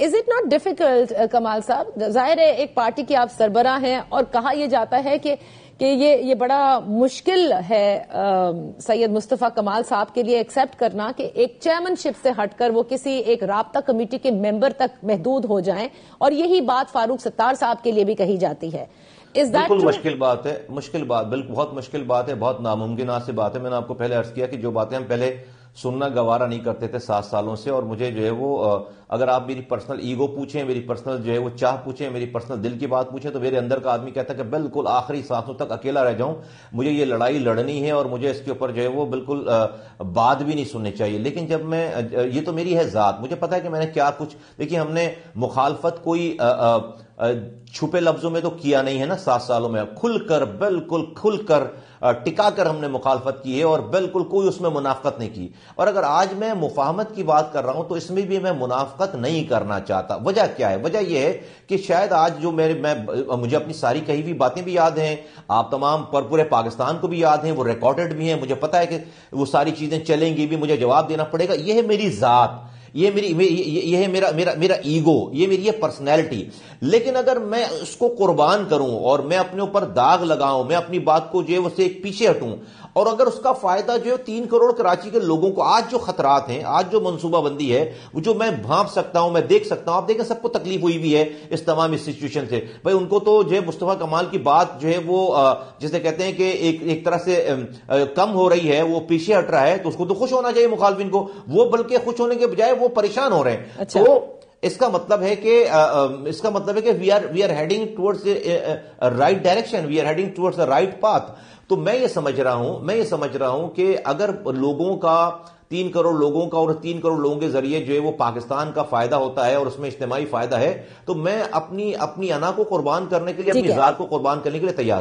Is it not difficult कमाल साहब? ज़ाहिर है एक पार्टी की आप सरबरा हैं और कहा यह जाता है कि कि ये ये बड़ा मुश्किल है सैयद मुस्तफ़ा कमाल साहब के लिए एक्सेप्ट करना कि एक चेयरमैनशिप से हटकर वो किसी एक रबता कमेटी के मेंबर तक महदूद हो जाएँ और यही बात फारूक सत्तार साहब के लिए भी कही जाती है। इस बिल्कुल मुश्किल बात है मुश्किल बात बिल्कुल बहुत मुश्किल बात है बहुत नामुमकिन से बात है। मैंने आपको पहले अर्ज़ किया कि जो बातें हम पहले सुनना गवारा नहीं करते थे सात सालों से, और मुझे जो है वो अगर आप मेरी पर्सनल ईगो पूछें, मेरी पर्सनल जो है वो चाह पूछें, मेरी पर्सनल दिल की बात पूछें तो मेरे अंदर का आदमी कहता है कि बिल्कुल आखिरी सांसों तक अकेला रह जाऊँ। मुझे ये लड़ाई लड़नी है और मुझे इसके ऊपर जो है वो बिल्कुल बात भी नहीं सुननी चाहिए। लेकिन जब मैं ये तो मेरी है जात। मुझे पता है कि मैंने क्या कुछ, देखिए हमने मुखालफत कोई छुपे लफ्जों में तो किया नहीं है ना सात सालों में। खुलकर, बिल्कुल खुलकर टिकाकर हमने मुखालफत की है और बिल्कुल कोई उसमें मुनाफ्त नहीं की। और अगर आज मैं मुफाहमत की बात कर रहा हूँ तो इसमें भी मैं मुनाफ्त नहीं करना चाहता। वजह क्या है? वजह यह है कि शायद आज जो मेरे, मैं मुझे अपनी सारी कही हुई बातें भी याद हैं। आप तमाम पर पूरे पाकिस्तान को भी याद हैं, वो रिकॉर्डेड भी हैं। मुझे पता है कि वो सारी चीज़ें चलेंगी भी, मुझे जवाब देना पड़ेगा। यह है मेरी जात। ये मेरी, ये है मेरा मेरा मेरा ईगो ये मेरी ये पर्सनैलिटी लेकिन अगर मैं उसको कुर्बान करूँ और मैं अपने ऊपर दाग लगाऊँ, मैं अपनी बात को जो है उससे एक पीछे हटूं, और अगर उसका फ़ायदा जो है तीन करोड़ कराची के लोगों को, आज जो खतरात हैं, आज जो मनसूबाबंदी है, वो जो मैं भाप सकता हूँ, मैं देख सकता हूँ, आप देखें सबको तकलीफ़ हुई भी है इस तमाम इस सिचुएशन से। भाई उनको तो जो है मुस्तफ़ा कमाल की बात जो है वो जिसे कहते हैं कि एक एक तरह से कम हो रही है, वो पीछे हट रहा है तो उसको तो खुश होना चाहिए मुखालफिन को, वो बल्कि खुश होने के बजाय वो परेशान हो रहे हैं। अच्छा। तो इसका मतलब है कि इसका मतलब है कि we are we are heading towards right direction we are heading towards the right path तो मैं ये समझ रहा हूँ मैं ये समझ रहा हूँ कि अगर लोगों का तीन करोड़ लोगों का और तीन करोड़ लोगों के ज़रिए जो है वो पाकिस्तान का फ़ायदा होता है और उसमें इज्तमाही फ़ायदा है तो मैं अपनी अपनी अना को कुर्बान करने के लिए अपनी जात को कुर्बान करने के लिए तैयार